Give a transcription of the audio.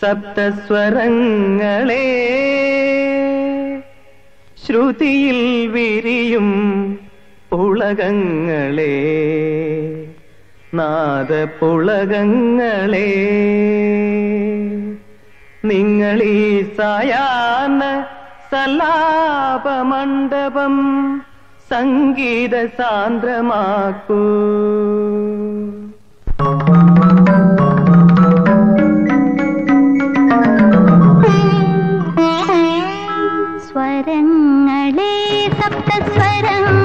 സപ്തസ്വരങ്ങളെ ശ്രുതിയിൽ വിരിയും പുളകങ്ങളെ നാദപുളകങ്ങളെ. നിങ്ങളീ സായാഹ്ന സലാപമണ്ഡപം സംഗീത സാന്ദ്രമാക്കൂ प्राप्त स्वरम्